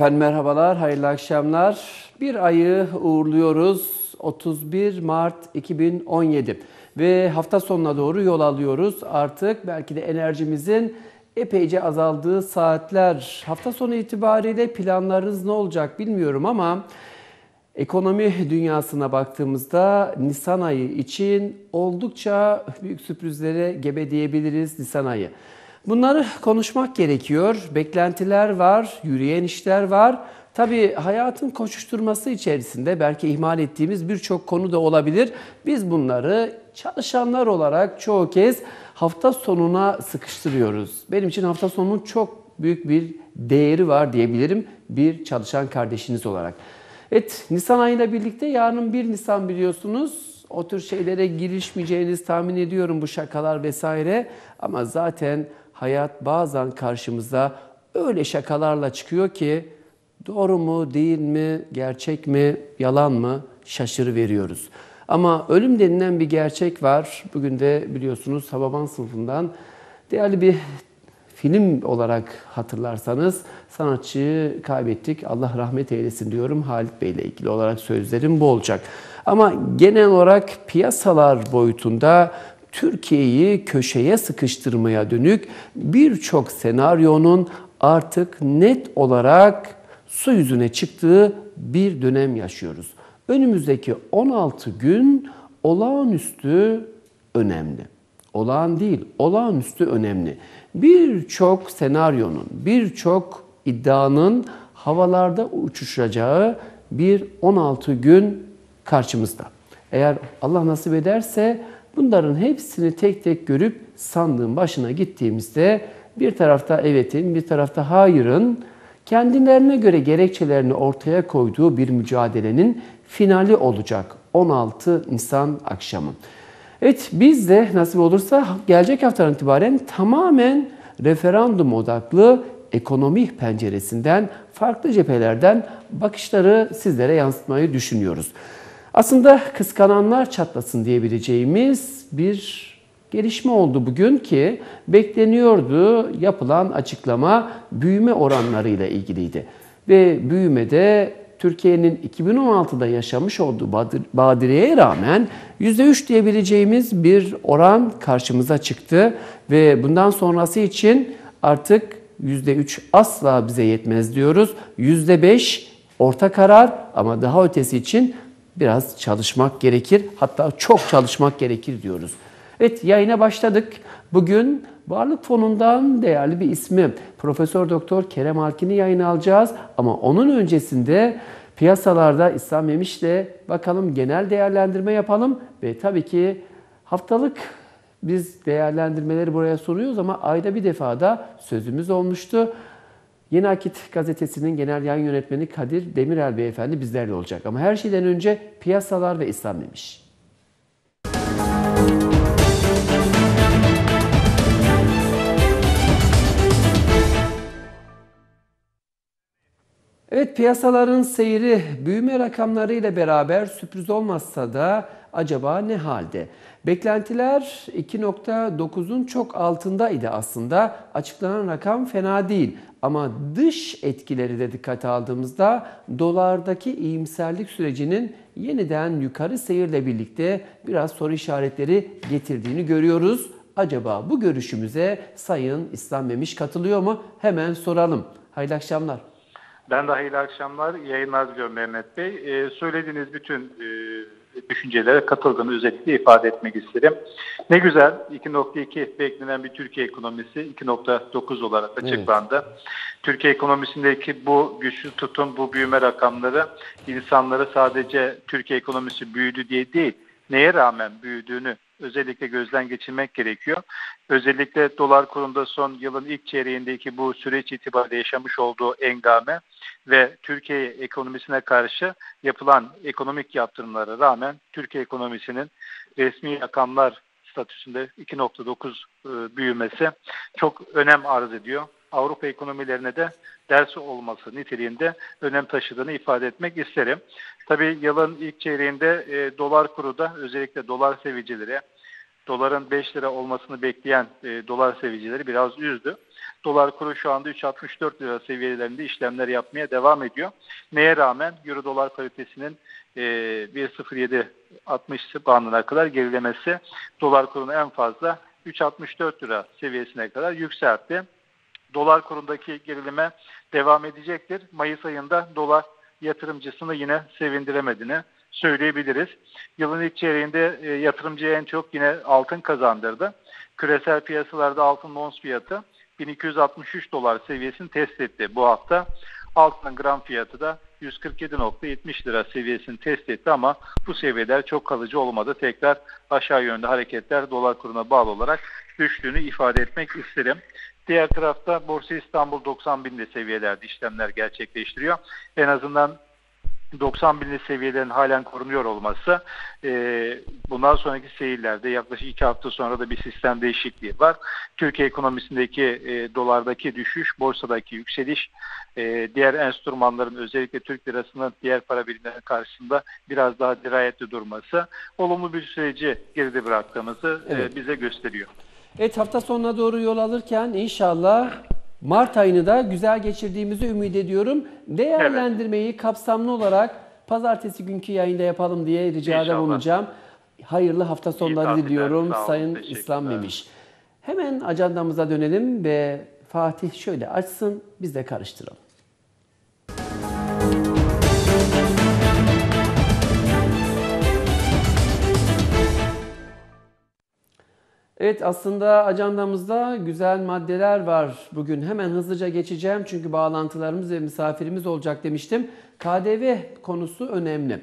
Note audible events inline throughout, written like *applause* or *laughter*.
Efendim merhabalar, hayırlı akşamlar. Bir ayı uğurluyoruz. 31 Mart 2017 ve hafta sonuna doğru yol alıyoruz. Artık belki de enerjimizin epeyce azaldığı saatler. Hafta sonu itibariyle planlarınız ne olacak bilmiyorum ama ekonomi dünyasına baktığımızda Nisan ayı için oldukça büyük sürprizlere gebe diyebiliriz Nisan ayı. Bunları konuşmak gerekiyor. Beklentiler var, yürüyen işler var. Tabii hayatın koşuşturması içerisinde belki ihmal ettiğimiz birçok konu da olabilir. Biz bunları çalışanlar olarak çoğu kez hafta sonuna sıkıştırıyoruz. Benim için hafta sonunun çok büyük bir değeri var diyebilirim bir çalışan kardeşiniz olarak. Evet, Nisan ayıyla birlikte yarın 1 Nisan biliyorsunuz. O tür şeylere girişmeyeceğiniz tahmin ediyorum bu şakalar vesaire. Ama zaten hayat bazen karşımıza öyle şakalarla çıkıyor ki doğru mu, değil mi, gerçek mi, yalan mı şaşırı veriyoruz. Ama ölüm denilen bir gerçek var. Bugün de biliyorsunuz Hababan sınıfından değerli bir film olarak hatırlarsanız sanatçıyı kaybettik. Allah rahmet eylesin diyorum. Halit Bey ile ilgili olarak sözlerim bu olacak. Ama genel olarak piyasalar boyutunda Türkiye'yi köşeye sıkıştırmaya dönük birçok senaryonun artık net olarak su yüzüne çıktığı bir dönem yaşıyoruz. Önümüzdeki 16 gün olağanüstü önemli. Olağan değil, olağanüstü önemli. Birçok senaryonun, birçok iddianın havalarda uçuşacağı bir 16 gün karşımızda. Eğer Allah nasip ederse bunların hepsini tek tek görüp sandığın başına gittiğimizde bir tarafta evetin, bir tarafta hayırın kendilerine göre gerekçelerini ortaya koyduğu bir mücadelenin finali olacak 16 Nisan akşamı. Evet biz de nasip olursa gelecek haftadan itibaren tamamen referandum odaklı ekonomi penceresinden, farklı cephelerden bakışları sizlere yansıtmayı düşünüyoruz. Aslında kıskananlar çatlasın diyebileceğimiz bir gelişme oldu bugün ki bekleniyordu yapılan açıklama büyüme oranlarıyla ilgiliydi. Ve büyümede Türkiye'nin 2016'da yaşamış olduğu badireye rağmen %3 diyebileceğimiz bir oran karşımıza çıktı. Ve bundan sonrası için artık %3 asla bize yetmez diyoruz. %5 orta karar ama daha ötesi için biraz çalışmak gerekir. Hatta çok çalışmak gerekir diyoruz. Evet yayına başladık. Bugün Varlık Fonu'ndan değerli bir ismi Profesör Doktor Kerem Alkin'i yayına alacağız. Ama onun öncesinde piyasalarda İslam Memiş'le bakalım genel değerlendirme yapalım. Ve tabii ki haftalık biz değerlendirmeleri buraya soruyoruz ama ayda bir defa da sözümüz olmuştu. Yeni Akit gazetesinin genel yayın yönetmeni Kadir Demirel beyefendi bizlerle olacak. Ama her şeyden önce piyasalar ve İslam Memiş. Evet piyasaların seyri büyüme rakamları ile beraber sürpriz olmazsa da acaba ne halde? Beklentiler 2.9'un çok altındaydı aslında. Açıklanan rakam fena değil. Ama dış etkileri de dikkate aldığımızda dolardaki iyimserlik sürecinin yeniden yukarı seyirle birlikte biraz soru işaretleri getirdiğini görüyoruz. Acaba bu görüşümüze Sayın İslam Memiş katılıyor mu? Hemen soralım. Hayırlı akşamlar. Ben de hayırlı akşamlar. Yayınlar diliyorum Mehmet Bey. Ee, söylediğiniz bütün e, düşüncelere katıldığını özellikle ifade etmek isterim. Ne güzel 2.2 beklenen bir Türkiye ekonomisi 2.9 olarak açıklandı. Evet. Türkiye ekonomisindeki bu güçlü tutum, bu büyüme rakamları insanları sadece Türkiye ekonomisi büyüdü diye değil, neye rağmen büyüdüğünü özellikle gözden geçirmek gerekiyor. Özellikle dolar kurunda son yılın ilk çeyreğindeki bu süreç itibariyle yaşamış olduğu engame ve Türkiye ekonomisine karşı yapılan ekonomik yaptırımlara rağmen Türkiye ekonomisinin resmi rakamlar statüsünde 2.9 e, büyümesi çok önem arz ediyor. Avrupa ekonomilerine de ders olması niteliğinde önem taşıdığını ifade etmek isterim. Tabii yılın ilk çeyreğinde e, dolar kuru da özellikle dolar sevicileri doların 5 lira olmasını bekleyen e, dolar seviyecileri biraz üzdü. Dolar kuru şu anda 3.64 lira seviyelerinde işlemler yapmaya devam ediyor. Neye rağmen Euro dolar paritesinin e, 1.07.60 bandına kadar gerilemesi dolar kurunu en fazla 3.64 lira seviyesine kadar yükseltti. Dolar kurundaki gerileme devam edecektir. Mayıs ayında dolar yatırımcısını yine sevindiremediğini söyleyebiliriz. Yılın ilk çeyreğinde e, yatırımcıya en çok yine altın kazandırdı. Küresel piyasalarda altın ons fiyatı 1263 dolar seviyesini test etti bu hafta. Altının gram fiyatı da 147.70 lira seviyesini test etti ama bu seviyeler çok kalıcı olmadı. Tekrar aşağı yönde hareketler dolar kuruna bağlı olarak düştüğünü ifade etmek isterim. Diğer tarafta Borsa İstanbul 90 binli seviyelerde işlemler gerçekleştiriyor. En azından 90 binli seviyelerin halen korunuyor olması e, bundan sonraki seyirlerde yaklaşık iki hafta sonra da bir sistem değişikliği var. Türkiye ekonomisindeki e, dolardaki düşüş, borsadaki yükseliş, e, diğer enstrümanların özellikle Türk lirasının diğer para birimlerinin karşısında biraz daha dirayetli durması olumlu bir süreci geride bıraktığımızı Evet. e, bize gösteriyor. Evet hafta sonuna doğru yol alırken inşallah Mart ayını da güzel geçirdiğimizi ümit ediyorum. Değerlendirmeyi kapsamlı olarak pazartesi günkü yayında yapalım diye ricada İnşallah. bulunacağım. Hayırlı hafta sonları diliyorum Sayın. İslam Memiş. Hemen ajandamıza dönelim ve Fatih şöyle açsın biz de karıştıralım. Evet aslında ajandamızda güzel maddeler var bugün. Hemen hızlıca geçeceğim çünkü bağlantılarımız ve misafirimiz olacak demiştim. KDV konusu önemli.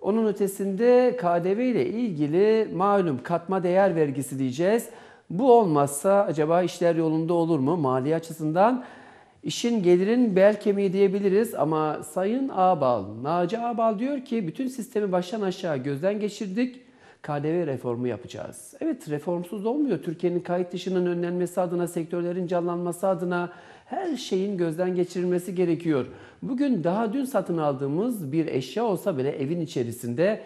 Onun ötesinde KDV ile ilgili malum katma değer vergisi diyeceğiz. Bu olmazsa acaba işler yolunda olur mu mali açısından? İşin gelirin bel kemiği diyebiliriz ama Sayın Ağbal, Naci Ağbal diyor ki bütün sistemi baştan aşağı gözden geçirdik. KDV reformu yapacağız. Evet reformsuz olmuyor. Türkiye'nin kayıt dışının önlenmesi adına, sektörlerin canlanması adına her şeyin gözden geçirilmesi gerekiyor. Bugün daha dün satın aldığımız bir eşya olsa bile evin içerisinde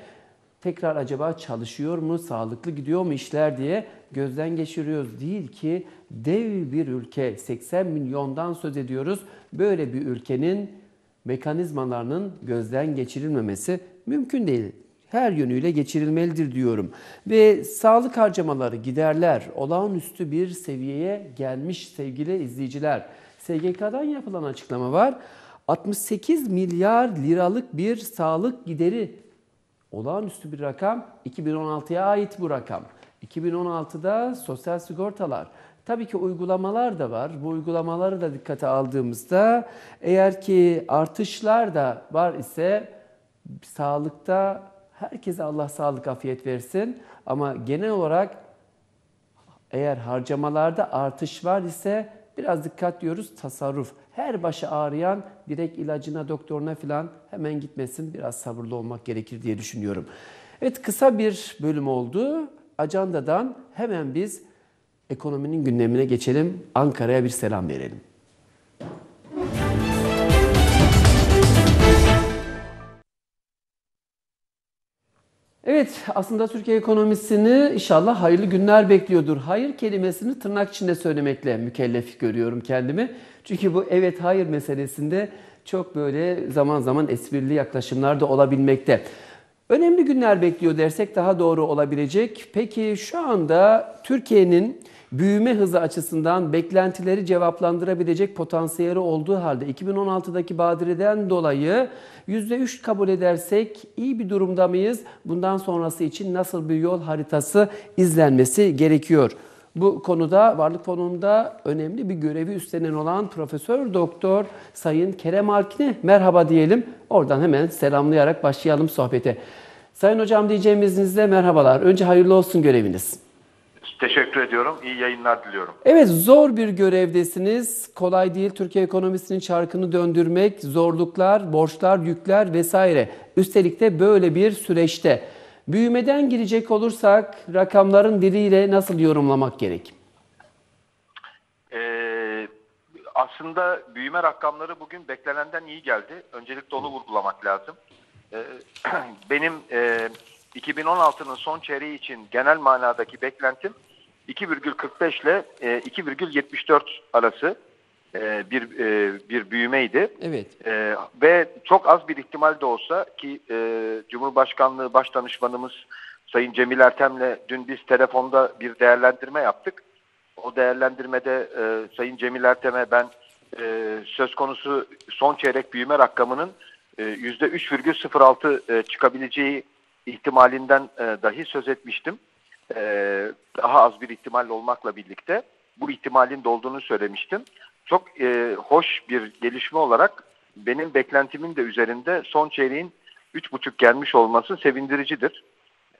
tekrar acaba çalışıyor mu, sağlıklı gidiyor mu işler diye gözden geçiriyoruz. Değil ki dev bir ülke, 80 milyondan söz ediyoruz. Böyle bir ülkenin mekanizmalarının gözden geçirilmemesi mümkün değil. Her yönüyle geçirilmelidir diyorum. Ve sağlık harcamaları, giderler olağanüstü bir seviyeye gelmiş sevgili izleyiciler. SGK'dan yapılan açıklama var. 68 milyar liralık bir sağlık gideri Olağanüstü bir rakam 2016'ya ait bu rakam. 2016'da sosyal sigortalar. Tabii ki uygulamalar da var. Bu uygulamaları da dikkate aldığımızda eğer ki artışlar da var ise sağlıkta herkese Allah sağlık afiyet versin. Ama genel olarak eğer harcamalarda artış var ise biraz dikkat diyoruz tasarruf. Her başı ağrıyan direkt ilacına, doktoruna falan hemen gitmesin. Biraz sabırlı olmak gerekir diye düşünüyorum. Evet kısa bir bölüm oldu. Ajandadan hemen biz ekonominin gündemine geçelim. Ankara'ya bir selam verelim. Evet, aslında Türkiye ekonomisini inşallah hayırlı günler bekliyordur. Hayır kelimesini tırnak içinde söylemekle mükellef görüyorum kendimi. Çünkü bu evet hayır meselesinde çok böyle zaman zaman esprili yaklaşımlar da olabilmekte. Önemli günler bekliyor dersek daha doğru olabilecek. Peki şu anda Türkiye'nin büyüme hızı açısından beklentileri cevaplandırabilecek potansiyeli olduğu halde 2016'daki badireden dolayı %3 kabul edersek iyi bir durumda mıyız? Bundan sonrası için nasıl bir yol haritası izlenmesi gerekiyor? Bu konuda Varlık Fonu'nda önemli bir görevi üstlenen olan Profesör Doktor Sayın Kerem Alkin'e merhaba diyelim. Oradan hemen selamlayarak başlayalım sohbete. Sayın Hocam diyeceğim izninizle merhabalar. Önce hayırlı olsun göreviniz. Teşekkür ediyorum. İyi yayınlar diliyorum. Evet zor bir görevdesiniz. Kolay değil Türkiye ekonomisinin çarkını döndürmek, zorluklar, borçlar, yükler vesaire. Üstelik de böyle bir süreçte. Büyümeden girecek olursak rakamların diliyle nasıl yorumlamak gerek? Ee, aslında büyüme rakamları bugün beklenenden iyi geldi. Öncelikle onu vurgulamak lazım. Ee, *clears throat* benim e, 2016'nın son çeyreği için genel manadaki beklentim 2,45 ile e, 2,74 arası e, bir e, bir büyümeydi. Evet. E, ve çok az bir ihtimal de olsa ki e, Cumhurbaşkanlığı Başdanışmanımız Sayın Cemil Ertem'le dün biz telefonda bir değerlendirme yaptık. O değerlendirmede e, Sayın Cemil Ertem'e ben e, söz konusu son çeyrek büyüme rakamının e, %3,06 e, çıkabileceği ihtimalinden e, dahi söz etmiştim. E, daha az bir ihtimal olmakla birlikte bu ihtimalin de olduğunu söylemiştim. Çok e, hoş bir gelişme olarak benim beklentimin de üzerinde son çeyreğin 3,5 gelmiş olması sevindiricidir.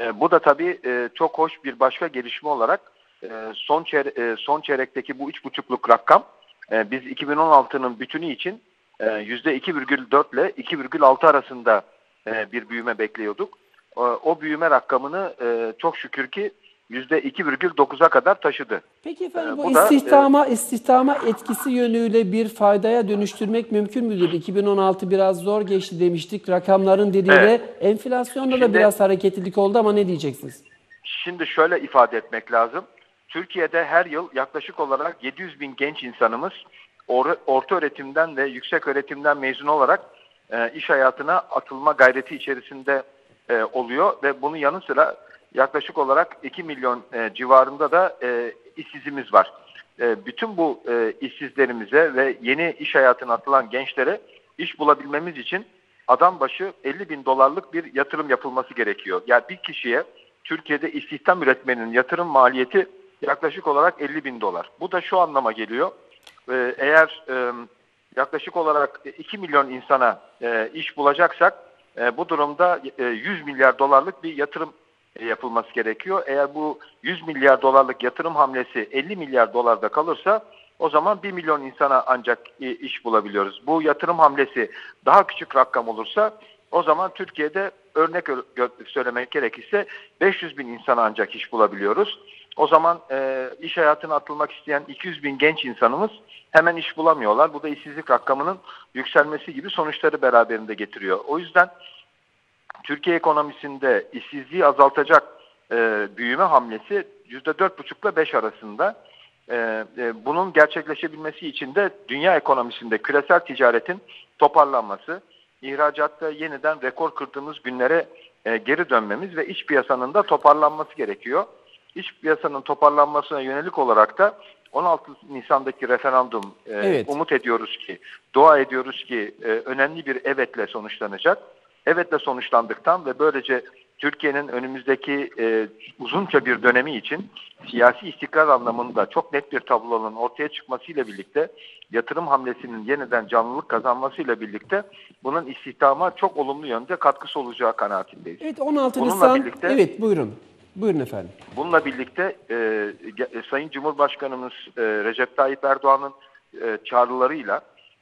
E, bu da tabii e, çok hoş bir başka gelişme olarak e, son, çeyre, e, son çeyrekteki bu 3,5'luk rakam e, biz 2016'nın bütünü için e, %2,4 ile 2,6 arasında e, bir büyüme bekliyorduk. O, o büyüme rakamını e, çok şükür ki %2,9'a kadar taşıdı. Peki efendim Ee, bu, bu da, istihdama istihdama etkisi yönüyle bir faydaya dönüştürmek mümkün müdür? 2016 biraz zor geçti demiştik. Rakamların dediğiyle Evet. enflasyonda da Şimdi- biraz hareketlilik oldu ama ne diyeceksiniz? Şimdi şöyle ifade etmek lazım. Türkiye'de her yıl yaklaşık olarak 700 bin genç insanımız or- orta öğretimden ve yüksek öğretimden mezun olarak e, iş hayatına atılma gayreti içerisinde e, oluyor ve bunun yanı sıra yaklaşık olarak 2 milyon e, civarında da e, işsizimiz var. E, bütün bu e, işsizlerimize ve yeni iş hayatına atılan gençlere iş bulabilmemiz için adam başı 50 bin dolarlık bir yatırım yapılması gerekiyor. Yani bir kişiye Türkiye'de istihdam üretmenin yatırım maliyeti yaklaşık olarak 50 bin dolar. Bu da şu anlama geliyor. Ee, eğer e, yaklaşık olarak 2 milyon insana e, iş bulacaksak e, bu durumda e, 100 milyar dolarlık bir yatırım e, yapılması gerekiyor. Eğer bu 100 milyar dolarlık yatırım hamlesi 50 milyar dolarda kalırsa o zaman 1 milyon insana ancak e, iş bulabiliyoruz. Bu yatırım hamlesi daha küçük rakam olursa o zaman Türkiye'de örnek söylemek gerekirse 500 bin insana ancak iş bulabiliyoruz. O zaman e, iş hayatına atılmak isteyen 200 bin genç insanımız hemen iş bulamıyorlar. Bu da işsizlik rakamının yükselmesi gibi sonuçları beraberinde getiriyor. O yüzden Türkiye ekonomisinde işsizliği azaltacak e, büyüme hamlesi %4,5 ile 5 arasında. E, e, bunun gerçekleşebilmesi için de dünya ekonomisinde küresel ticaretin toparlanması, ihracatta yeniden rekor kırdığımız günlere e, geri dönmemiz ve iç piyasanın da toparlanması gerekiyor. İç piyasanın toparlanmasına yönelik olarak da 16 Nisan'daki referandum e, Evet. umut ediyoruz ki, dua ediyoruz ki e, önemli bir evetle sonuçlanacak. Evetle sonuçlandıktan ve böylece Türkiye'nin önümüzdeki e, uzunca bir dönemi için siyasi istikrar anlamında çok net bir tablonun ortaya çıkmasıyla birlikte yatırım hamlesinin yeniden canlılık kazanmasıyla birlikte bunun istihdama çok olumlu yönde katkısı olacağı kanaatindeyiz. Evet 16 Bununla Nisan. birlikte- Evet buyurun. Buyurun efendim. Bununla birlikte e, e, Sayın Cumhurbaşkanımız e, Recep Tayyip Erdoğan'ın e, çağrılarıyla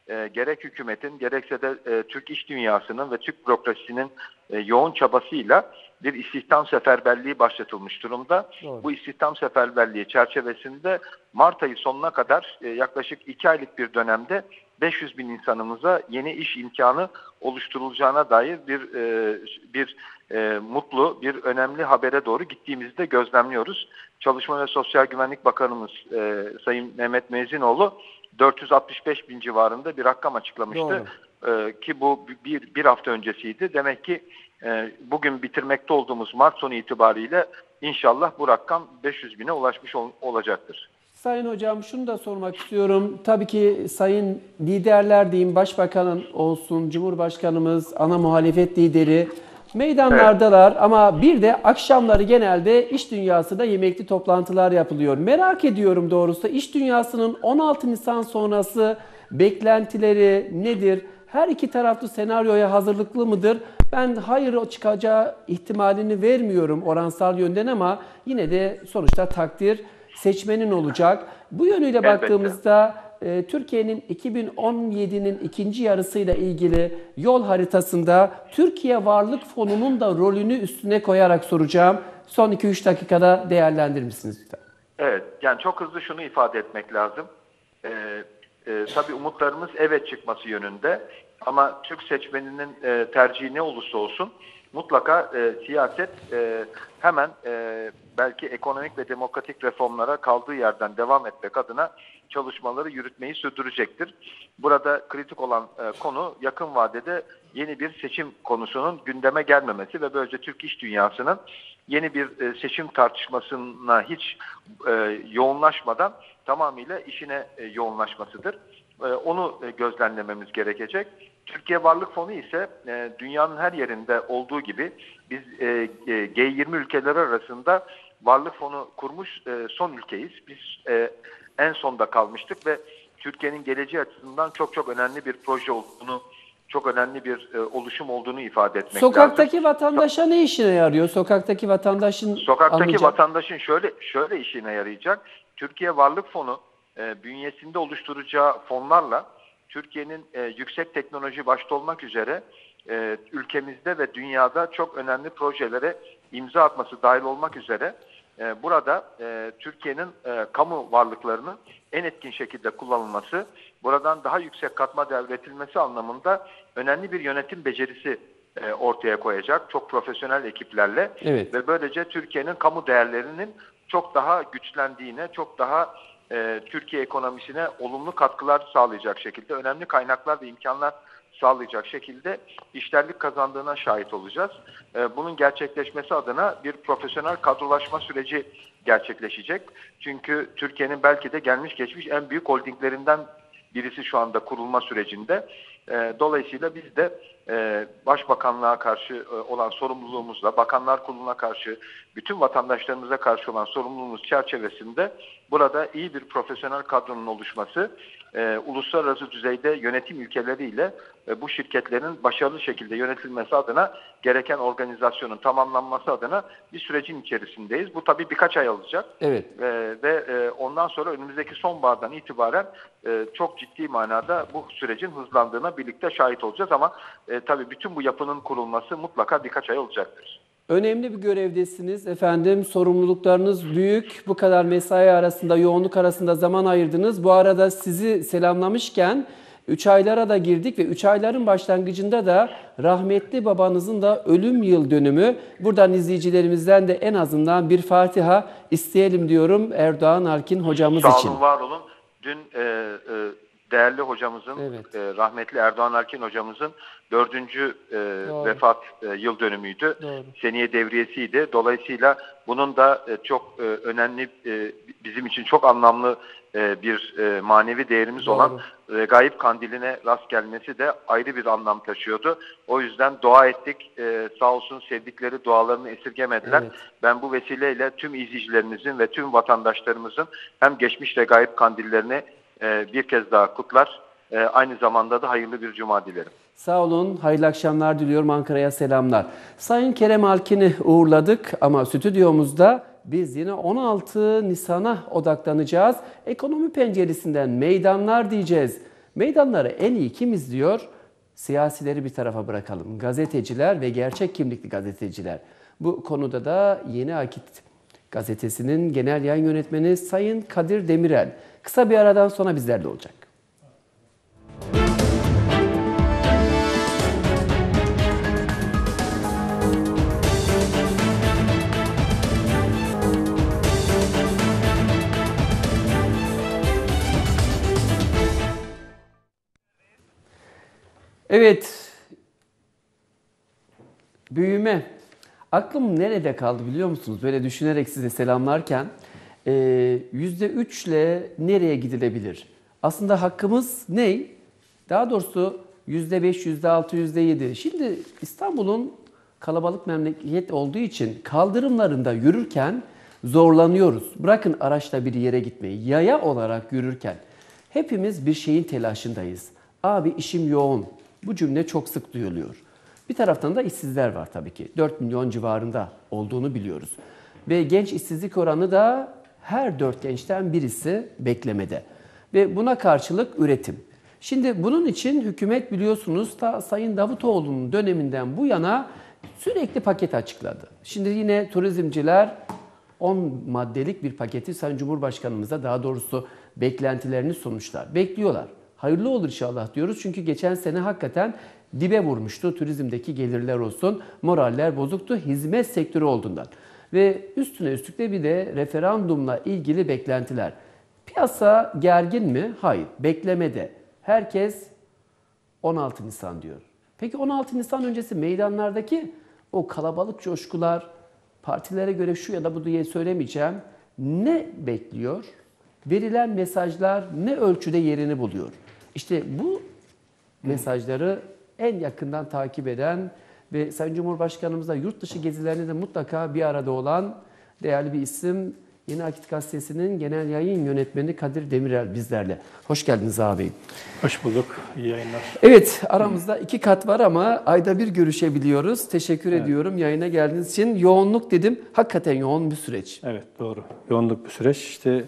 e, gerek hükümetin gerekse de e, Türk iş dünyasının ve Türk bürokrasisinin e, yoğun çabasıyla bir istihdam seferberliği başlatılmış durumda. Doğru. Bu istihdam seferberliği çerçevesinde Mart ayı sonuna kadar e, yaklaşık 2 aylık bir dönemde 500 bin insanımıza yeni iş imkanı oluşturulacağına dair bir e, bir e, mutlu, bir önemli habere doğru gittiğimizi de gözlemliyoruz. Çalışma ve Sosyal Güvenlik Bakanımız e, Sayın Mehmet Mezinoğlu 465 bin civarında bir rakam açıklamıştı. E, ki bu bir, bir hafta öncesiydi. Demek ki e, bugün bitirmekte olduğumuz Mart sonu itibariyle inşallah bu rakam 500 bine ulaşmış ol- olacaktır. Sayın Hocam şunu da sormak istiyorum. Tabii ki sayın liderler diyeyim, başbakanın olsun, cumhurbaşkanımız, ana muhalefet lideri meydanlardalar ama bir de akşamları genelde iş dünyasında yemekli toplantılar yapılıyor. Merak ediyorum doğrusu iş dünyasının 16 Nisan sonrası beklentileri nedir? Her iki taraflı senaryoya hazırlıklı mıdır? Ben hayır çıkacağı ihtimalini vermiyorum oransal yönden ama yine de sonuçta takdir seçmenin olacak. Bu yönüyle Elbette. baktığımızda e, Türkiye'nin 2017'nin ikinci yarısıyla ilgili yol haritasında Türkiye Varlık Fonu'nun da rolünü üstüne koyarak soracağım. Son 2-3 dakikada değerlendirir misiniz? Evet, yani çok hızlı şunu ifade etmek lazım. Ee, e, tabii umutlarımız evet çıkması yönünde ama Türk seçmeninin e, tercihi ne olursa olsun mutlaka e, siyaset e, hemen e, belki ekonomik ve demokratik reformlara kaldığı yerden devam etmek adına çalışmaları yürütmeyi sürdürecektir. Burada kritik olan e, konu yakın vadede yeni bir seçim konusunun gündeme gelmemesi ve böylece Türk iş dünyasının yeni bir e, seçim tartışmasına hiç e, yoğunlaşmadan tamamıyla işine e, yoğunlaşmasıdır. E, onu e, gözlemlememiz gerekecek. Türkiye Varlık Fonu ise e, dünyanın her yerinde olduğu gibi biz e, e, G20 ülkeleri arasında varlık fonu kurmuş e, son ülkeyiz. Biz e, en sonda kalmıştık ve Türkiye'nin geleceği açısından çok çok önemli bir proje olduğunu, çok önemli bir e, oluşum olduğunu ifade etmek lazım. Sokaktaki vatandaşa ne işine yarıyor? Sokaktaki vatandaşın Sokaktaki anlayacağı- vatandaşın şöyle şöyle işine yarayacak. Türkiye Varlık Fonu e, bünyesinde oluşturacağı fonlarla Türkiye'nin e, yüksek teknoloji başta olmak üzere e, ülkemizde ve dünyada çok önemli projelere imza atması dahil olmak üzere e, burada e, Türkiye'nin e, kamu varlıklarının en etkin şekilde kullanılması, buradan daha yüksek katma değer üretilmesi anlamında önemli bir yönetim becerisi e, ortaya koyacak. Çok profesyonel ekiplerle Evet. ve böylece Türkiye'nin kamu değerlerinin çok daha güçlendiğine, çok daha e, Türkiye ekonomisine olumlu katkılar sağlayacak şekilde, önemli kaynaklar ve imkanlar sağlayacak şekilde işlerlik kazandığına şahit olacağız. E, bunun gerçekleşmesi adına bir profesyonel kadrolaşma süreci gerçekleşecek. Çünkü Türkiye'nin belki de gelmiş geçmiş en büyük holdinglerinden birisi şu anda kurulma sürecinde. E, dolayısıyla biz de e, Başbakanlığa karşı e, olan sorumluluğumuzla, Bakanlar Kurulu'na karşı, bütün vatandaşlarımıza karşı olan sorumluluğumuz çerçevesinde burada iyi bir profesyonel kadronun oluşması, e, uluslararası düzeyde yönetim ülkeleriyle e, bu şirketlerin başarılı şekilde yönetilmesi adına gereken organizasyonun tamamlanması adına bir sürecin içerisindeyiz. Bu tabii birkaç ay alacak. Evet. Ve e, ondan sonra önümüzdeki sonbahardan itibaren e, çok ciddi manada bu sürecin hızlandığına birlikte şahit olacağız ama e, tabii bütün bu yapının kurulması mutlaka birkaç ay olacaktır. Önemli bir görevdesiniz efendim. Sorumluluklarınız büyük. Bu kadar mesai arasında, yoğunluk arasında zaman ayırdınız. Bu arada sizi selamlamışken 3 aylara da girdik ve 3 ayların başlangıcında da rahmetli babanızın da ölüm yıl dönümü. Buradan izleyicilerimizden de en azından bir Fatiha isteyelim diyorum Erdoğan Arkin hocamız Sağ için. olun, var olun. Dün e, e, değerli hocamızın, Evet. e, rahmetli Erdoğan Erkin hocamızın dördüncü e, Doğru. vefat e, yıl dönümüydü. Doğru. Seniye devriyesiydi. Dolayısıyla bunun da e, çok e, önemli, e, bizim için çok anlamlı e, bir e, manevi değerimiz Doğru. olan Regaib Kandili'ne rast gelmesi de ayrı bir anlam taşıyordu. O yüzden dua ettik. E, sağ olsun sevdikleri dualarını esirgemediler. Evet. Ben bu vesileyle tüm izleyicilerimizin ve tüm vatandaşlarımızın hem geçmiş Regaib Kandillerini e, bir kez daha kutlar. E, aynı zamanda da hayırlı bir cuma dilerim. Sağ olun, hayırlı akşamlar diliyorum. Ankara'ya selamlar. Sayın Kerem Alkin'i uğurladık ama stüdyomuzda biz yine 16 Nisan'a odaklanacağız. Ekonomi penceresinden meydanlar diyeceğiz. Meydanları en iyi kim izliyor? Siyasileri bir tarafa bırakalım. Gazeteciler ve gerçek kimlikli gazeteciler. Bu konuda da Yeni Akit gazetesinin genel yayın yönetmeni Sayın Kadir Demirel. Kısa bir aradan sonra bizlerle olacak. Evet. Büyüme. Aklım nerede kaldı biliyor musunuz? Böyle düşünerek size selamlarken e, yüzde üçle nereye gidilebilir? Aslında hakkımız ne? Daha doğrusu yüzde beş, yüzde altı, yüzde yedi. Şimdi İstanbul'un kalabalık memleket olduğu için kaldırımlarında yürürken zorlanıyoruz. Bırakın araçla bir yere gitmeyi. Yaya olarak yürürken hepimiz bir şeyin telaşındayız. Abi işim yoğun. Bu cümle çok sık duyuluyor. Bir taraftan da işsizler var tabii ki. 4 milyon civarında olduğunu biliyoruz. Ve genç işsizlik oranı da her 4 gençten birisi beklemede. Ve buna karşılık üretim. Şimdi bunun için hükümet biliyorsunuz da Sayın Davutoğlu'nun döneminden bu yana sürekli paket açıkladı. Şimdi yine turizmciler 10 maddelik bir paketi Sayın Cumhurbaşkanımıza daha doğrusu beklentilerini sunmuşlar. Bekliyorlar. Hayırlı olur inşallah diyoruz. Çünkü geçen sene hakikaten dibe vurmuştu. Turizmdeki gelirler olsun, moraller bozuktu hizmet sektörü olduğundan. Ve üstüne üstlük de bir de referandumla ilgili beklentiler. Piyasa gergin mi? Hayır. Beklemede. Herkes 16 Nisan diyor. Peki 16 Nisan öncesi meydanlardaki o kalabalık coşkular partilere göre şu ya da bu diye söylemeyeceğim. Ne bekliyor? Verilen mesajlar ne ölçüde yerini buluyor? İşte bu mesajları en yakından takip eden ve Sayın Cumhurbaşkanımızla yurt dışı gezilerinde de mutlaka bir arada olan değerli bir isim Yeni Akit Gazetesi'nin genel yayın yönetmeni Kadir Demirel bizlerle. Hoş geldiniz abi. Hoş bulduk. İyi yayınlar. Evet aramızda iki kat var ama ayda bir görüşebiliyoruz. Teşekkür ediyorum yayına geldiğiniz için. Yoğunluk dedim. Hakikaten yoğun bir süreç. Evet doğru. Yoğunluk bir süreç. İşte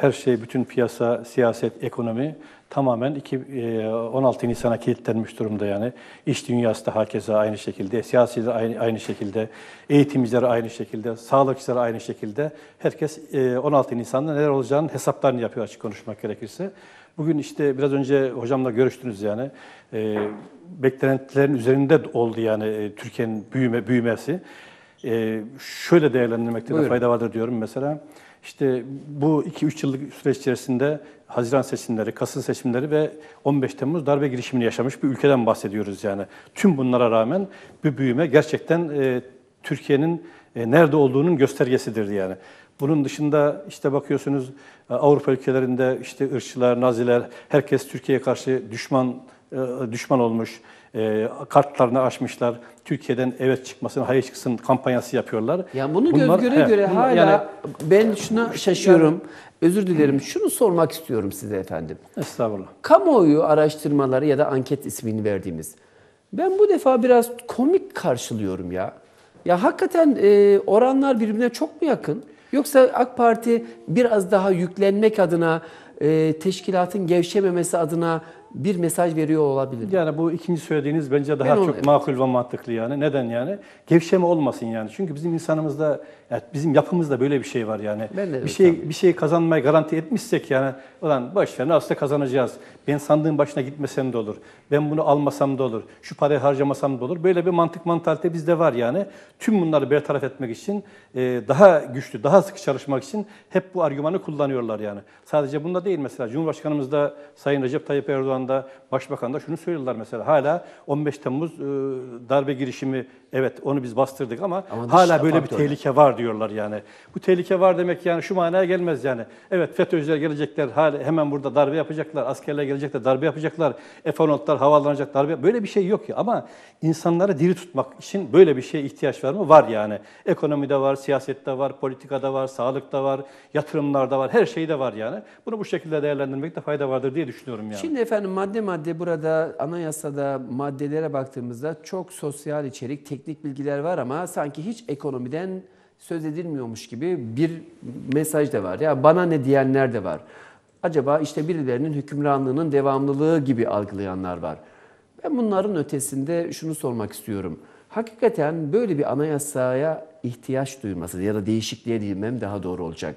her şey, bütün piyasa, siyaset, ekonomi tamamen iki, e, 16 Nisan'a kilitlenmiş durumda yani. İş dünyası da herkese aynı şekilde, siyasi de aynı, aynı şekilde, eğitimciler aynı şekilde, sağlıkçılar aynı şekilde. Herkes e, 16 Nisan'da neler olacağının hesaplarını yapıyor açık konuşmak gerekirse. Bugün işte biraz önce hocamla görüştünüz yani. E, beklentilerin üzerinde oldu yani e, Türkiye'nin büyüme büyümesi. E, şöyle değerlendirmekte de fayda vardır diyorum mesela. İşte bu 2-3 yıllık süreç içerisinde Haziran seçimleri, Kasım seçimleri ve 15 Temmuz darbe girişimini yaşamış bir ülkeden bahsediyoruz yani. Tüm bunlara rağmen bir büyüme gerçekten e, Türkiye'nin e, nerede olduğunun göstergesidir yani. Bunun dışında işte bakıyorsunuz e, Avrupa ülkelerinde işte ırkçılar, naziler, herkes Türkiye'ye karşı düşman e, düşman olmuş. E, kartlarını aşmışlar. Türkiye'den evet çıkmasın, hayır çıksın kampanyası yapıyorlar. Yani bunu göz Bunlar- göre he, göre hala yani- ben şuna şaşıyorum. Özür dilerim. Şunu sormak istiyorum size efendim. Estağfurullah. Kamuoyu araştırmaları ya da anket ismini verdiğimiz. Ben bu defa biraz komik karşılıyorum ya. Ya hakikaten e, oranlar birbirine çok mu yakın? Yoksa AK Parti biraz daha yüklenmek adına, e, teşkilatın gevşememesi adına bir mesaj veriyor olabilir. Yani bu ikinci söylediğiniz bence daha onu- çok evet. makul ve mantıklı yani. Neden yani? Gevşeme olmasın yani. Çünkü bizim insanımızda, yani bizim yapımızda böyle bir şey var yani. Ben de bir şey bir şey kazanmayı garanti etmişsek yani ulan boş ver nasılsa kazanacağız. Ben sandığın başına gitmesem de olur. Ben bunu almasam da olur. Şu parayı harcamasam da olur. Böyle bir mantık mantalite bizde var yani. Tüm bunları bertaraf etmek için e, daha güçlü, daha sıkı çalışmak için hep bu argümanı kullanıyorlar yani. Sadece bunda değil mesela Cumhurbaşkanımız da Sayın Recep Tayyip Erdoğan da Başbakan da şunu söylüyorlar mesela. Hala 15 Temmuz e, darbe girişimi evet onu biz bastırdık ama, Ama hala böyle bir faktörler. tehlike var diyorlar yani. Bu tehlike var demek yani şu manaya gelmez yani. Evet FETÖ'cüler gelecekler hala hemen burada darbe yapacaklar. Askerler gelecekler darbe yapacaklar. F-16'lar havalanacak darbe. Böyle bir şey yok ya ama insanları diri tutmak için böyle bir şeye ihtiyaç var mı? Var yani. Ekonomide var, siyasette var, politikada var, sağlıkta var, yatırımlarda var. Her şeyde var yani. Bunu bu şekilde değerlendirmekte fayda vardır diye düşünüyorum yani. Şimdi efendim madde madde burada anayasada maddelere baktığımızda çok sosyal içerik, teknik bilgiler var ama sanki hiç ekonomiden söz edilmiyormuş gibi bir mesaj da var. Ya bana ne diyenler de var. Acaba işte birilerinin hükümranlığının devamlılığı gibi algılayanlar var. Ben bunların ötesinde şunu sormak istiyorum. Hakikaten böyle bir anayasaya ihtiyaç duyması ya da değişikliğe diyemem daha doğru olacak.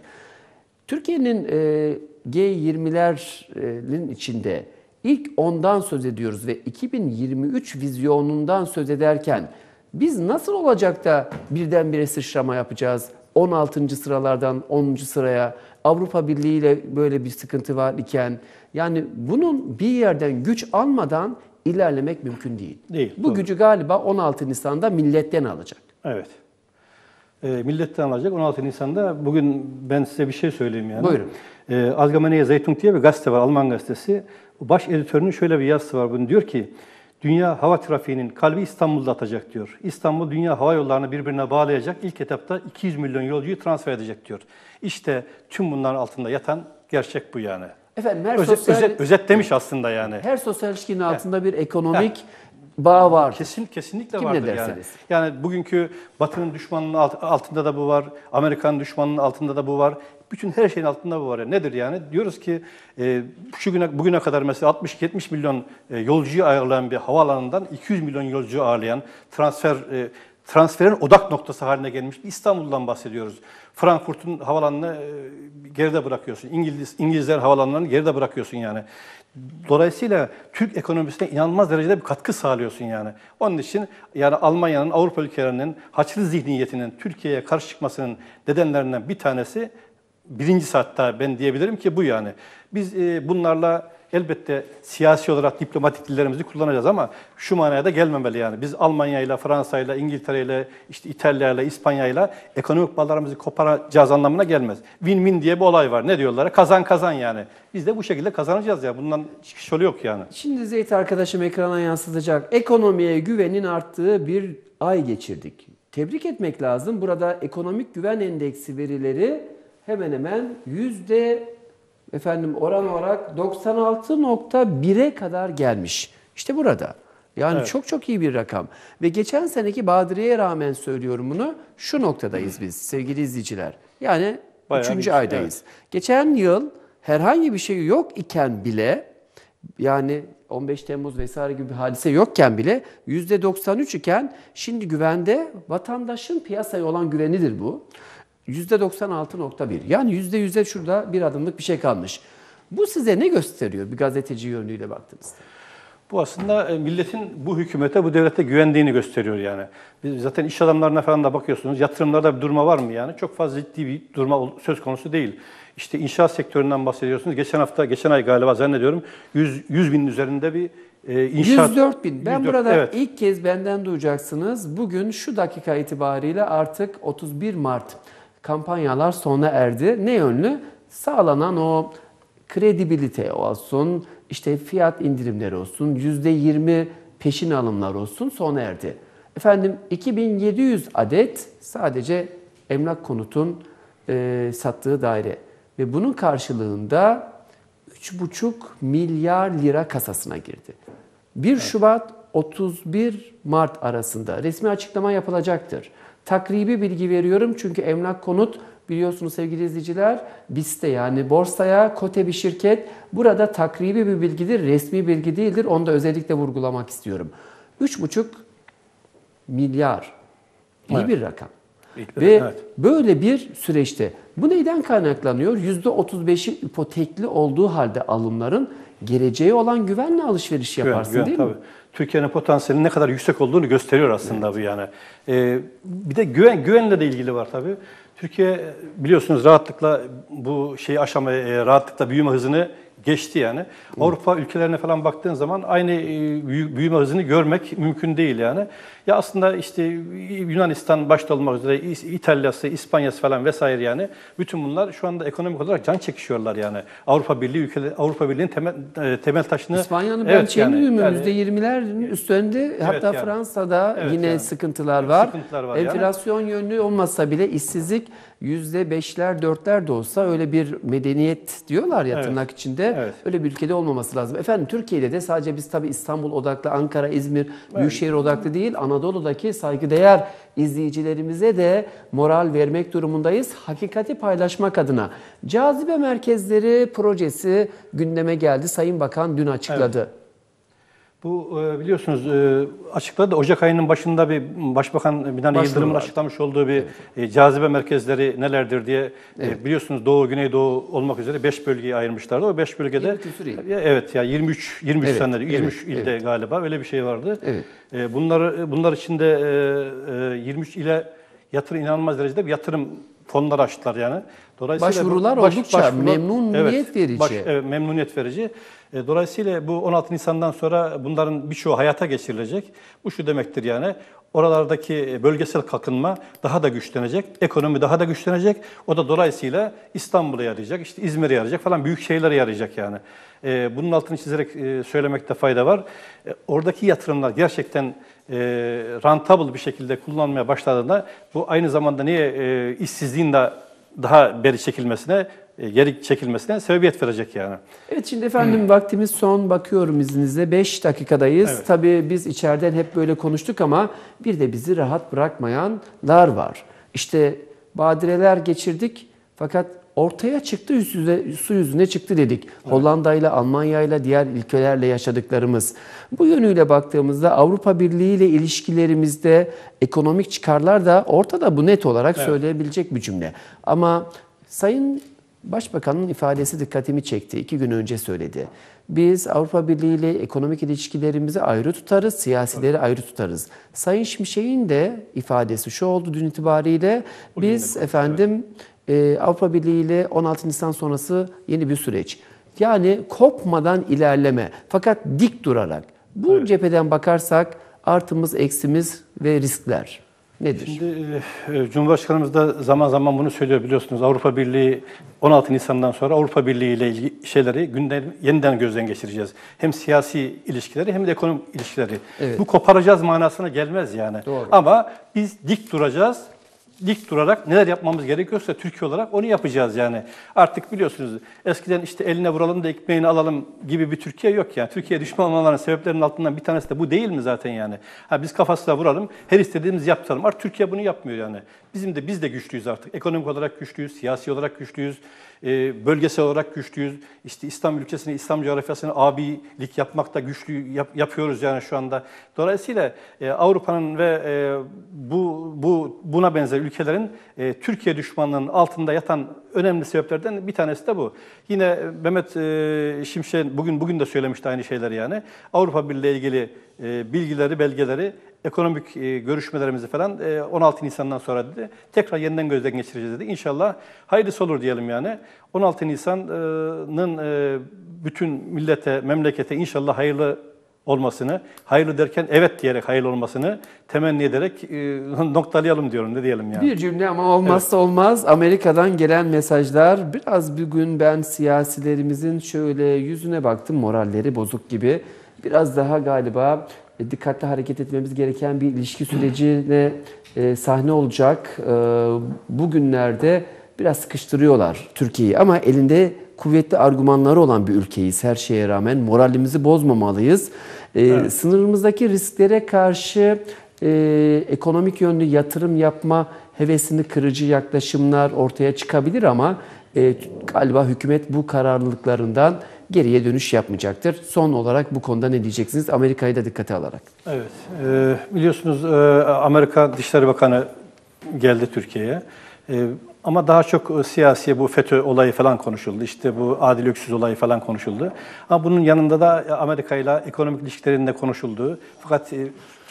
Türkiye'nin e, G20'lerin içinde ilk ondan söz ediyoruz ve 2023 vizyonundan söz ederken biz nasıl olacak da birdenbire sıçrama yapacağız? 16. sıralardan 10. sıraya Avrupa Birliği ile böyle bir sıkıntı var iken yani bunun bir yerden güç almadan ilerlemek mümkün değil. Değil, Bu doğru. gücü galiba 16 Nisan'da milletten alacak. Evet. E, milletten alacak 16 Nisan'da. Bugün ben size bir şey söyleyeyim yani. Buyurun. E, Allgemeine Zeitung diye bir gazete var, Alman gazetesi. Baş editörünün şöyle bir yazısı var. Bunu diyor ki, dünya hava trafiğinin kalbi İstanbul'da atacak diyor. İstanbul dünya hava yollarını birbirine bağlayacak. İlk etapta 200 milyon yolcuyu transfer edecek diyor. İşte tüm bunların altında yatan gerçek bu yani. Efendim her Özet, sosyal özet, özetlemiş aslında yani. her sosyal ilişkinin altında bir ekonomik bağ var. Kesin kesinlikle Kim vardır yani. derseniz. Yani bugünkü Batı'nın düşmanının alt- altında da bu var, Amerikan düşmanının altında da bu var. Bütün her şeyin altında bu var. Yani nedir yani? Diyoruz ki e, şu güne bugüne kadar mesela 60-70 milyon e, yolcuyu ağırlayan bir havaalanından 200 milyon yolcu ağırlayan transfer e, transferin odak noktası haline gelmiş İstanbul'dan bahsediyoruz. Frankfurt'un havalanını e, geride bırakıyorsun. İngiliz İngilizler havalanlarını geride bırakıyorsun yani. Dolayısıyla Türk ekonomisine inanılmaz derecede bir katkı sağlıyorsun yani. Onun için yani Almanya'nın, Avrupa ülkelerinin haçlı zihniyetinin Türkiye'ye karşı çıkmasının nedenlerinden bir tanesi birincisi hatta ben diyebilirim ki bu yani. Biz e, bunlarla elbette siyasi olarak diplomatik dillerimizi kullanacağız ama şu manaya da gelmemeli yani. Biz Almanya'yla, Fransa'yla, İngiltere'yle, işte İtalya'yla, İspanya'yla ekonomik bağlarımızı koparacağız anlamına gelmez. Win-win diye bir olay var. Ne diyorlar? Kazan kazan yani. Biz de bu şekilde kazanacağız ya. Bundan çıkış yolu yok yani. Şimdi Zeyt arkadaşım ekrana yansıtacak. Ekonomiye güvenin arttığı bir ay geçirdik. Tebrik etmek lazım. Burada ekonomik güven endeksi verileri hemen hemen yüzde efendim oran olarak 96.1'e kadar gelmiş. İşte burada. Yani Evet. çok çok iyi bir rakam. Ve geçen seneki Badire'ye rağmen söylüyorum bunu. Şu noktadayız biz sevgili izleyiciler. Yani Bayağı üçüncü bir- aydayız. Geçen yıl herhangi bir şey yok iken bile yani 15 Temmuz vesaire gibi bir hadise yokken bile %93 iken şimdi güvende vatandaşın piyasaya olan güvenidir bu. %96.1 yani %100'e şurada bir adımlık bir şey kalmış. Bu size ne gösteriyor bir gazeteci yönüyle baktığınızda? Bu aslında e, milletin bu hükümete, bu devlete güvendiğini gösteriyor yani. Biz zaten iş adamlarına falan da bakıyorsunuz. Yatırımlarda bir durma var mı yani? Çok fazla ciddi bir durma söz konusu değil. İşte inşaat sektöründen bahsediyorsunuz. Geçen hafta, geçen ay galiba zannediyorum 100, 100 binin üzerinde bir e, inşaat... 104 bin. Ben 104, burada evet. ilk kez benden duyacaksınız. Bugün şu dakika itibariyle artık 31 Mart kampanyalar sona erdi. Ne yönlü? Sağlanan o kredibilite olsun, işte fiyat indirimleri olsun, %20 peşin alımlar olsun sona erdi. Efendim 2700 adet sadece emlak konutun e, sattığı daire ve bunun karşılığında 3,5 milyar lira kasasına girdi. 1 Şubat 31 Mart arasında resmi açıklama yapılacaktır. Takribi bilgi veriyorum çünkü emlak konut biliyorsunuz sevgili izleyiciler BIST'te yani borsaya kote bir şirket. Burada takribi bir bilgidir, resmi bilgi değildir. Onu da özellikle vurgulamak istiyorum. 3,5 milyar iyi Evet. bir rakam. İlk- Ve evet. böyle bir süreçte bu neyden kaynaklanıyor? %35'i ipotekli olduğu halde alımların geleceğe olan güvenle alışveriş Güven, yaparsın güven, değil tabii. mi? Türkiye'nin potansiyelinin ne kadar yüksek olduğunu gösteriyor aslında bu yani. Ee, bir de güven güvenle de ilgili var tabii. Türkiye biliyorsunuz rahatlıkla bu şey aşamayı e, rahatlıkla büyüme hızını geçti yani. Avrupa ülkelerine falan baktığın zaman aynı e, büyü- büyüme hızını görmek mümkün değil yani. Ya aslında işte Yunanistan başta olmak üzere İtalya'sı, İspanya'sı falan vesaire yani bütün bunlar şu anda ekonomik olarak can çekişiyorlar yani. Avrupa Birliği ülkeleri Avrupa Birliği'nin temel e, temel taşını İspanya'nın ben Evet, şeyini yani- duymuyorum yani- %20'lerin üstünde hatta yani. Fransa'da Evet, yine yani. sıkıntılar var. Sıkıntılar var yani. Enflasyon yönlü olmasa bile işsizlik %5'ler 4'ler de olsa öyle bir medeniyet diyorlar ya Evet. tırnak içinde. Evet. Öyle bir ülkede olmaması lazım. Efendim Türkiye'de de sadece biz tabii İstanbul odaklı, Ankara, İzmir, Büyükşehir odaklı değil Anadolu'daki saygıdeğer izleyicilerimize de moral vermek durumundayız. Hakikati paylaşmak adına. Cazibe merkezleri projesi gündeme geldi. Sayın Bakan dün açıkladı. Bu e, biliyorsunuz e, açıkladı. Ocak ayının başında bir Başbakan Binali Yıldırım'ın açıklamış olduğu bir e, cazibe merkezleri nelerdir diye e, biliyorsunuz Doğu, Güneydoğu olmak üzere 5 bölgeye ayırmışlardı. O 5 bölgede. Ya, evet ya 23 23 Evet, zannediyorum. 23 evet, ilde galiba öyle bir şey vardı. Evet. Bunları bunlar içinde e, e, 23 ile yatırım inanılmaz derecede bir yatırım fonları açtılar yani. Dolayısıyla bu Başvurular oldukça memnuniyet verici. evet, memnuniyet verici. E, Dolayısıyla bu 16 Nisan'dan sonra bunların birçoğu hayata geçirilecek. Bu şu demektir yani oralardaki bölgesel kalkınma daha da güçlenecek, ekonomi daha da güçlenecek. O da dolayısıyla İstanbul'a yarayacak, işte İzmir'e yarayacak falan büyük şehirlere yarayacak yani. E, Bunun altını çizerek e, söylemekte fayda var. E, Oradaki yatırımlar gerçekten e, rentable bir şekilde kullanmaya başladığında bu aynı zamanda niye e, işsizliğin de daha beri çekilmesine, e, geri çekilmesine sebebiyet verecek yani. Evet şimdi efendim vaktimiz son bakıyorum izninizle 5 dakikadayız. Evet. Tabii biz içeriden hep böyle konuştuk ama bir de bizi rahat bırakmayanlar var. İşte badireler geçirdik fakat ortaya çıktı, yüze, su yüzüne çıktı dedik. Hollanda ile, Almanya ile, diğer ülkelerle yaşadıklarımız. Bu yönüyle baktığımızda Avrupa Birliği ile ilişkilerimizde ekonomik çıkarlar da ortada bu net olarak söyleyebilecek bir cümle. Ama Sayın Başbakanın ifadesi dikkatimi çekti. İki gün önce söyledi. Biz Avrupa Birliği ile ekonomik ilişkilerimizi ayrı tutarız, siyasileri ayrı tutarız. Sayın Şimşek'in de ifadesi şu oldu dün itibariyle. Biz efendim e, Avrupa Birliği ile 16 Nisan sonrası yeni bir süreç. Yani kopmadan ilerleme fakat dik durarak. Bu cepheden bakarsak artımız, eksimiz ve riskler nedir? Şimdi e, Cumhurbaşkanımız da zaman zaman bunu söylüyor biliyorsunuz. Avrupa Birliği 16 Nisan'dan sonra Avrupa Birliği ile ilgili şeyleri günden yeniden gözden geçireceğiz. Hem siyasi ilişkileri hem de ekonomik ilişkileri. Evet. Bu koparacağız manasına gelmez yani. Doğru. Ama biz dik duracağız. Dik durarak neler yapmamız gerekiyorsa Türkiye olarak onu yapacağız yani. Artık biliyorsunuz eskiden işte eline vuralım da ekmeğini alalım gibi bir Türkiye yok yani. Türkiye düşman olmaların sebeplerinin altından bir tanesi de bu değil mi zaten yani? Ha biz kafasına vuralım, her istediğimizi yaptıralım. Artık Türkiye bunu yapmıyor yani. Bizim de biz de güçlüyüz artık. Ekonomik olarak güçlüyüz, siyasi olarak güçlüyüz, e, bölgesel olarak güçlüyüz. İşte İslam ülkesine, İslam coğrafyasına abilik yapmakta güçlü yap- yapıyoruz yani şu anda. Dolayısıyla e, Avrupa'nın ve e, bu bu buna benzer ülkelerin e, Türkiye düşmanlığının altında yatan önemli sebeplerden bir tanesi de bu. Yine Mehmet e, Şimşek bugün bugün de söylemişti aynı şeyleri yani. Avrupa Birliği ile ilgili e, bilgileri, belgeleri, ekonomik e, görüşmelerimizi falan e, 16 Nisan'dan sonra dedi. Tekrar yeniden gözden geçireceğiz dedi. İnşallah hayırlısı olur diyelim yani. 16 Nisan'ın e, bütün millete, memlekete inşallah hayırlı olmasını, hayırlı derken evet diyerek hayırlı olmasını temenni ederek e, *laughs* noktalayalım diyorum ne diyelim yani. Bir cümle ama olmazsa olmaz. Amerika'dan gelen mesajlar biraz bugün ben siyasilerimizin şöyle yüzüne baktım moralleri bozuk gibi. Biraz daha galiba dikkatli hareket etmemiz gereken bir ilişki sürecine e, sahne olacak. E, bugünlerde biraz sıkıştırıyorlar Türkiye'yi ama elinde kuvvetli argümanları olan bir ülkeyiz her şeye rağmen. Moralimizi bozmamalıyız. E, Sınırımızdaki risklere karşı e, ekonomik yönlü yatırım yapma hevesini kırıcı yaklaşımlar ortaya çıkabilir ama e, galiba hükümet bu kararlılıklarından geriye dönüş yapmayacaktır. Son olarak bu konuda ne diyeceksiniz? Amerika'yı da dikkate alarak. Evet, e, biliyorsunuz e, Amerika Dışişleri Bakanı geldi Türkiye'ye. E, ama daha çok e, siyasi bu FETÖ olayı falan konuşuldu. İşte bu Adil Öksüz olayı falan konuşuldu. Ama bunun yanında da Amerika ile ekonomik ilişkilerin de konuşulduğu fakat e,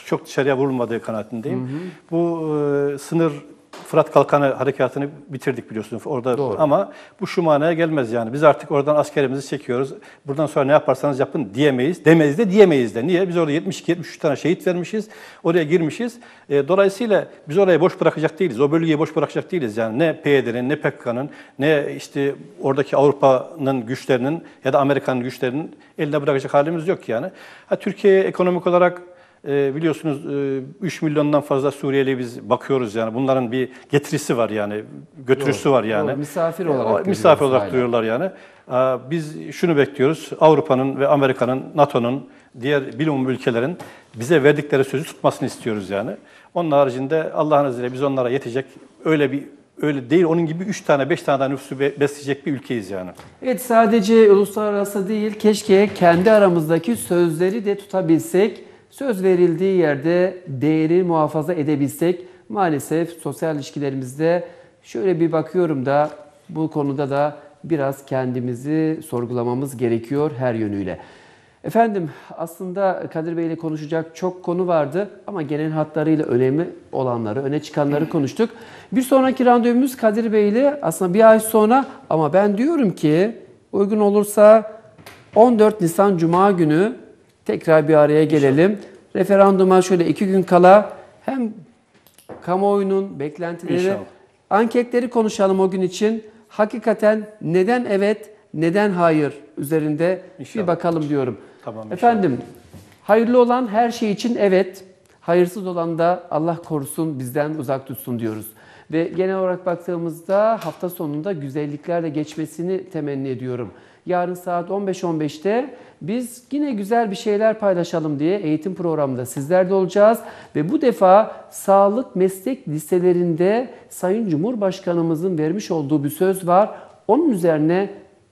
çok dışarıya vurulmadığı kanaatindeyim. Bu e, sınır Fırat Kalkanı harekatını bitirdik biliyorsunuz orada Doğru. ama bu şu manaya gelmez yani. Biz artık oradan askerimizi çekiyoruz. Buradan sonra ne yaparsanız yapın diyemeyiz. Demeyiz de diyemeyiz de. Niye? Biz orada 72-73 tane şehit vermişiz. Oraya girmişiz. E, dolayısıyla biz orayı boş bırakacak değiliz. O bölgeyi boş bırakacak değiliz. Yani ne PYD'nin ne PKK'nın ne işte oradaki Avrupa'nın güçlerinin ya da Amerika'nın güçlerinin eline bırakacak halimiz yok yani. Ha, Türkiye ekonomik olarak e, biliyorsunuz e, 3 milyondan fazla Suriyeli biz bakıyoruz yani. Bunların bir getirisi var yani, götürüsü var yani. Doğru, misafir E, olarak o- misafir olarak hala. duyuyorlar yani. Aa, Biz şunu bekliyoruz. Avrupa'nın ve Amerika'nın, NATO'nun, diğer bilim ülkelerin bize verdikleri sözü tutmasını istiyoruz yani. Onun haricinde Allah'ın izniyle biz onlara yetecek öyle bir öyle değil onun gibi 3 tane 5 tane daha nüfusu be- besleyecek bir ülkeyiz yani. Evet sadece uluslararası değil keşke kendi aramızdaki sözleri de tutabilsek. Söz verildiği yerde değeri muhafaza edebilsek. Maalesef sosyal ilişkilerimizde şöyle bir bakıyorum da bu konuda da biraz kendimizi sorgulamamız gerekiyor her yönüyle. Efendim aslında Kadir Bey ile konuşacak çok konu vardı ama genel hatlarıyla önemli olanları, öne çıkanları konuştuk. Bir sonraki randevumuz Kadir Bey ile aslında bir ay sonra ama ben diyorum ki uygun olursa 14 Nisan Cuma günü tekrar bir araya gelelim. Referanduma şöyle iki gün kala hem kamuoyunun beklentileri, İnşallah. anketleri konuşalım o gün için. Hakikaten neden evet, neden hayır üzerinde İnşallah. bir bakalım diyorum. Tamam, inşallah. Efendim, hayırlı olan her şey için evet, hayırsız olan da Allah korusun bizden uzak tutsun diyoruz. Ve genel olarak baktığımızda hafta sonunda güzelliklerle geçmesini temenni ediyorum. Yarın saat 15.15'te biz yine güzel bir şeyler paylaşalım diye eğitim programında sizlerle olacağız. Ve bu defa sağlık meslek liselerinde Sayın Cumhurbaşkanımızın vermiş olduğu bir söz var. Onun üzerine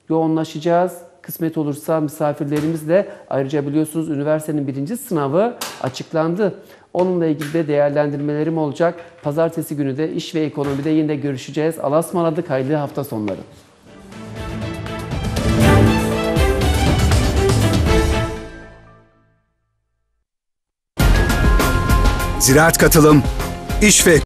yoğunlaşacağız. Kısmet olursa misafirlerimizle ayrıca biliyorsunuz üniversitenin birinci sınavı açıklandı. Onunla ilgili de değerlendirmelerim olacak. Pazartesi günü de iş ve ekonomide yine görüşeceğiz. Allah'a ısmarladık. Hayırlı hafta sonları. Ziraat Katılım İş ve